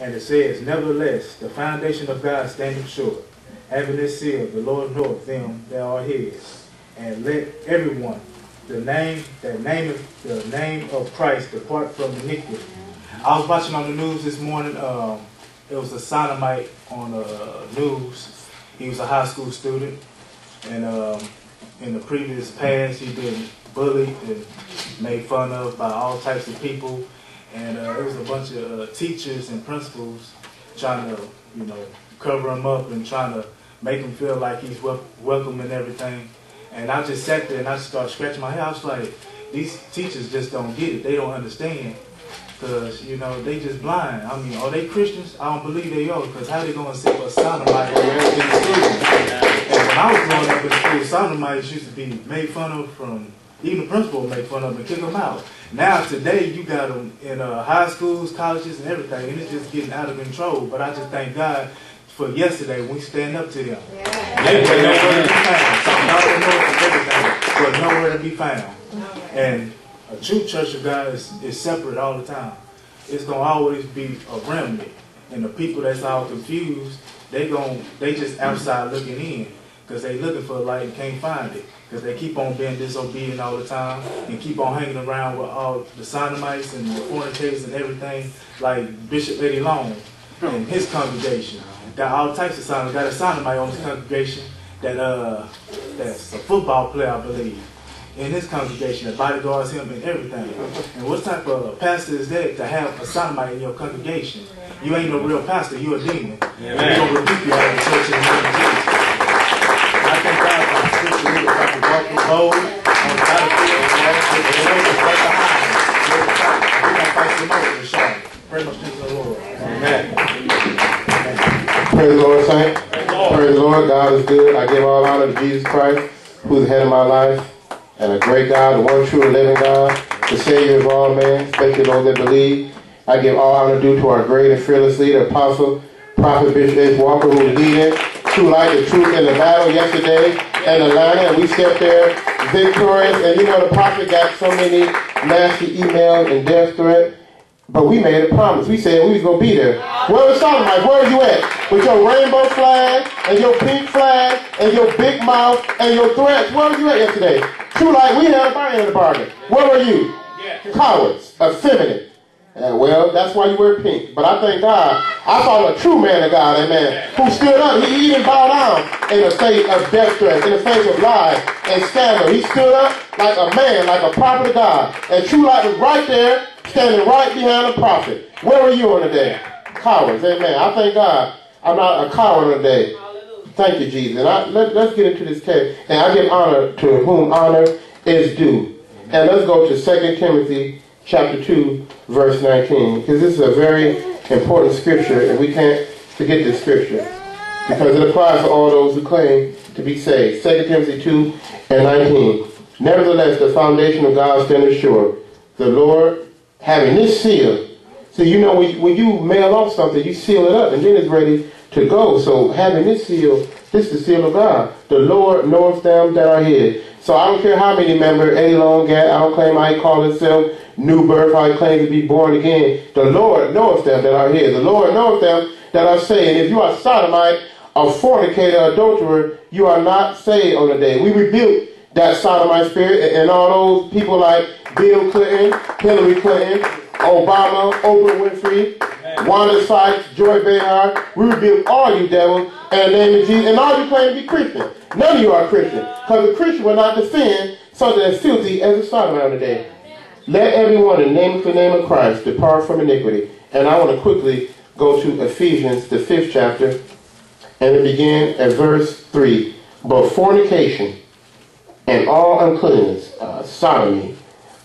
And it says, Nevertheless, the foundation of God standeth sure, having this seal, the Lord knoweth them that are his. And let everyone, the name, that name, the name of Christ depart from iniquity. I was watching on the news this morning, um, it was a sodomite on the uh, news. He was a high school student, and um, in the previous past, he'd been bullied and made fun of by all types of people. And uh, it was a bunch of uh, teachers and principals trying to, you know, cover him up and trying to make him feel like he's wel- welcome and everything. And I just sat there and I started scratching my head. I was like, these teachers just don't get it. They don't understand. Because, you know, they just blind. I mean, are they Christians? I don't believe they are. Because how they going to say a sodomite in the school? And when I was growing up in school, sodomites used to be made fun of from, even the principal would make fun of them and kick them out. Now, today, you got them in uh, high schools, colleges, and everything. And it's just getting out of control. But I just thank God for yesterday when we stand up to them. They were nowhere to be found. So God knows everything, but nowhere to be found. And a true church of God is, is separate all the time. It's gonna always be a remnant. And the people that's all confused, they gon' they just outside looking in. Cause they looking for a light and can't find it. Cause they keep on being disobedient all the time and keep on hanging around with all the sodomites and the fornicators and everything, like Bishop Eddie Long and his congregation. Got all types of sodomites. Got a sodomite on his congregation that uh that's a football player, I believe in his congregation that bodyguards him and everything. And what type of pastor is that to have a sodomite in your congregation? You ain't no real pastor, you a demon. And we're going to rebuke you out of the church On the battlefield, and all the Lord. Amen. Praise the Lord, saint. Praise the Lord. God is good. I give all honor to Jesus Christ, who's the head of my life, and a great God, the one true living God, the Savior of all men, especially those that believe. I give all honor due to our great and fearless leader, Apostle, Prophet Bishop H. Walker, who leading true light, the truth in the battle yesterday in Atlanta, and we stepped there victorious. And you know, the prophet got so many nasty emails and death threats. But we made a promise. We said we was gonna be there. Where was Sodomite? Where are you at? With your rainbow flag and your pink flag and your big mouth and your threats. Where were you at yesterday? True light, we had a end in the bargain. Where were you? Cowards, effeminate. And well, that's why you wear pink. But I thank God, I saw a true man of God, amen, who stood up. He even bowed down in the face of death threats, in the face of lies and scandal. He stood up like a man, like a prophet of God. And true light was right there, standing right behind the prophet. Where were you on the day? Cowards, amen. I thank God I'm not a coward today. Thank you, Jesus. And I, let, let's get into this text. And I give honor to whom honor is due. And let's go to 2 Timothy chapter 2, verse 19. Because this is a very important scripture, and we can't forget this scripture. Because it applies to all those who claim to be saved. 2 Timothy 2 and 19. Nevertheless, the foundation of God standeth sure. The Lord having this seal. So you know when, when you mail off something, you seal it up, and then it's ready to go. So having this seal, this is the seal of God. The Lord knoweth them that are his. So I don't care how many members Eddie Long got. I don't claim I call himself new birth, how he claims to be born again. The Lord knoweth them that are his. The Lord knoweth them that are saved. And if you are sodomite, a fornicator, adulterer, you are not saved on the day. We rebuke that sodomite spirit and all those people like Bill Clinton, Hillary Clinton, Obama, Oprah Winfrey, Wanda Sykes, Joy Behar. We rebuke all you devils in the name of Jesus. And all you claim to be Christian. None of you are Christian. Because a Christian will not defend something as filthy as a sodomite on the day. Let everyone in name of the name of Christ depart from iniquity. And I want to quickly go to Ephesians, the fifth chapter, and it begin at verse 3. But fornication and all uncleanness, uh, sodomy,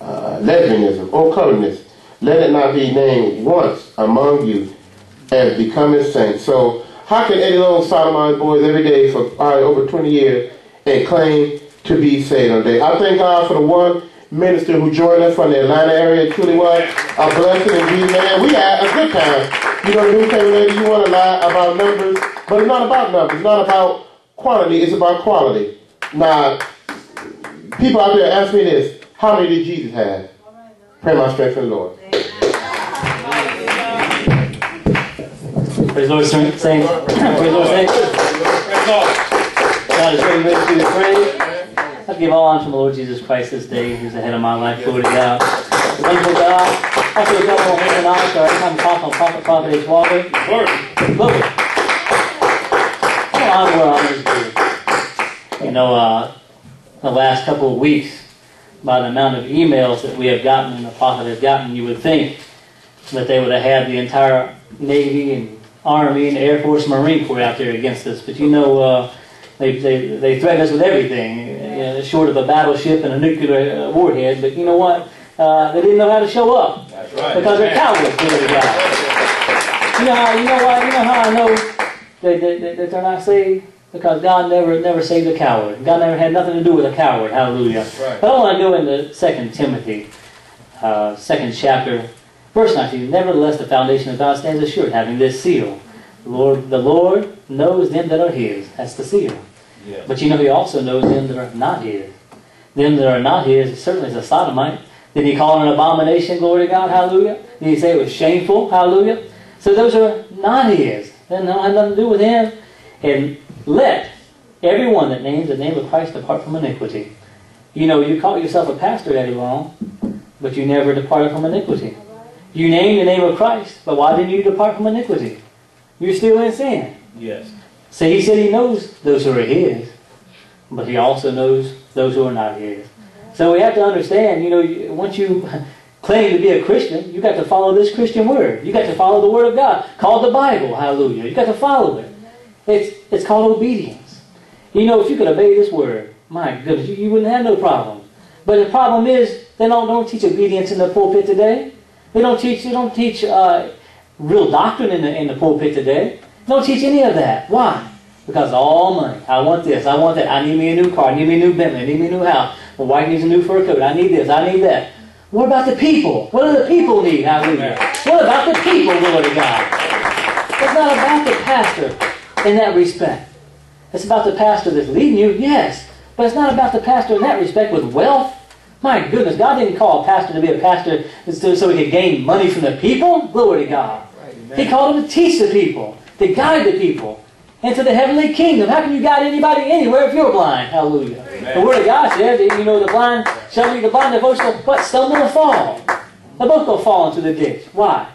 uh, lesbianism, uncovetousness, let it not be named once among you as becoming saints. So how can Eddie Long sodomize boys every day for over 20 years and claim to be saved on day? I thank God for the one minister who joined us from the Atlanta area. It truly was a blessing and Jesus, man. We had a good time. You know, newspaper lady, you want to lie about numbers, but it's not about numbers. It's not about quantity. It's about quality. Now, people out there ask me this: How many did Jesus have? Pray my strength for the Lord. Praise the Lord, saints. Praise the Lord, saints. God is very ready to be. I give all honor to the Lord Jesus Christ this day, who's the head of my life. Glory to God. The wonderful God. Also, a double women honor to our time talk on Prophet Prophet H. Walker. Glory. All honor where honor is due. You know, uh, the last couple of weeks, by the amount of emails that we have gotten and the prophet has gotten, you would think that they would have had the entire Navy and Army and Air Force Marine Corps out there against us. But you know, uh, they, they, they threaten us with everything, know, short of a battleship and a nuclear uh, warhead. But you know what? Uh, they didn't know how to show up That's right. because they're cowards. You know how? You know why? You know how I know that, that, that, that they're not saved? Because God never never saved a coward. God never had nothing to do with a coward. Hallelujah. right. But I want to go into Second Timothy, uh, second chapter, verse 19. Nevertheless, the foundation of God stands assured, having this seal. The Lord, the Lord knows them that are His. That's the seal. Yeah. But you know, He also knows them that are not His. Them that are not His, certainly is a sodomite. Did He call it an abomination? Glory to God. Hallelujah. Did He say it was shameful? Hallelujah. So those are not His. They don't have nothing to do with Him. And let everyone that names the name of Christ depart from iniquity. You know, you call yourself a pastor, Eddie Long, but you never departed from iniquity. You named the name of Christ, but why didn't you depart from iniquity? You're still in sin. Yes. So he said he knows those who are his, but he also knows those who are not his. So we have to understand, you know, once you claim to be a Christian, you got to follow this Christian word. You got to follow the word of God, called the Bible. Hallelujah. You got to follow it. It's it's called obedience. You know, if you could obey this word, my goodness, you, you wouldn't have no problem. But the problem is they don't don't teach obedience in the pulpit today. They don't teach they don't teach uh, real doctrine in the in the pulpit today. Don't teach any of that. Why? Because all money. I want this. I want that. I need me a new car. I need me a new Bentley. I need me a new house. My wife needs a new fur coat. I need this. I need that. What about the people? What do the people need? Hallelujah. What about the people, Lord of God? It's not about the pastor in that respect. It's about the pastor that's leading you, yes. But it's not about the pastor in that respect with wealth. My goodness, God didn't call a pastor to be a pastor so he could gain money from the people. Glory to God. He called him to teach the people, to guide the people into the heavenly kingdom. How can you guide anybody anywhere if you're blind? Hallelujah. The Word of God says, you know, the blind shall be the blind, the both shall what, stumble and fall. They both will fall into the ditch. Why?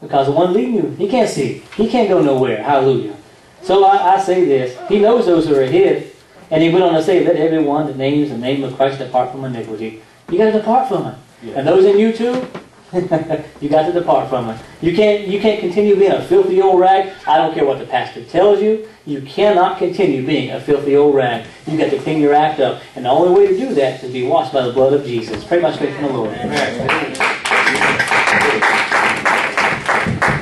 Because the one leading you, he can't see. He can't go nowhere. Hallelujah. So I, I say this. He knows those who are his. And he went on to say, let everyone that names the name of Christ depart from iniquity. You got to depart from it. Yeah. And those in you too, you got to depart from it. You can't, you can't continue being a filthy old rag. I don't care what the pastor tells you. You cannot continue being a filthy old rag. You got to clean your act up. And the only way to do that is to be washed by the blood of Jesus. Pray my strength from the Lord.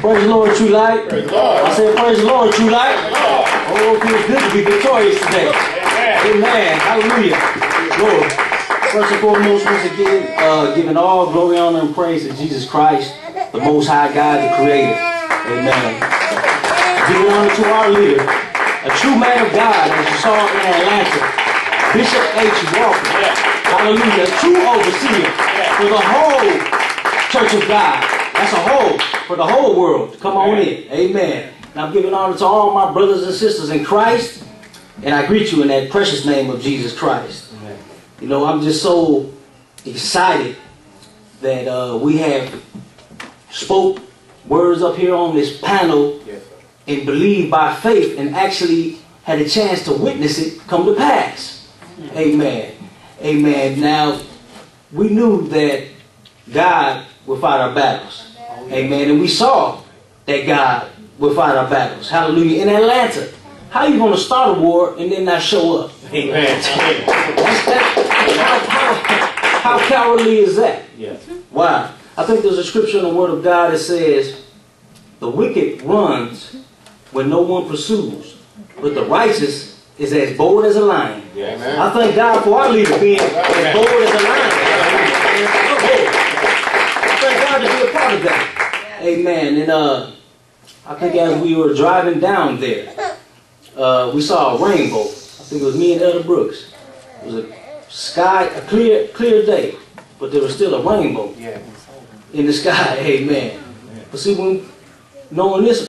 Praise the Lord, true light. I said, praise the Lord, true light. Oh, it feels good to be victorious today. Amen. Hallelujah. Lord, first and foremost, once again, uh, giving all glory, honor, and praise to Jesus Christ, the Most High God, the Creator. Amen. Giving honor to our leader, a true man of God, as you saw in Atlanta, Bishop H. Walker. Hallelujah. A true overseer for the whole church of God. That's a whole, for the whole world. Come on in. Amen. And I'm giving honor to all my brothers and sisters in Christ. And I greet you in that precious name of Jesus Christ. You know, I'm just so excited that uh, we have spoke words up here on this panel Yes, and believed by faith and actually had a chance to witness it come to pass. Amen. Amen. Now, we knew that God would fight our battles. Amen. And we saw that God would fight our battles. Hallelujah. In Atlanta. How you going to start a war and then not show up? Amen. cowardly is that? Yes. Why? I think there's a scripture in the Word of God that says, The wicked runs when no one pursues, but the righteous is as bold as a lion. Yes. I thank God for our leader being as bold as a lion. I thank God to be a part of that. Amen. And uh, I think as we were driving down there, uh, we saw a rainbow. I think it was me and Elder Brooks. It was a sky, a clear, clear day, but there was still a rainbow Yeah. in the sky. Amen. But see, when knowing this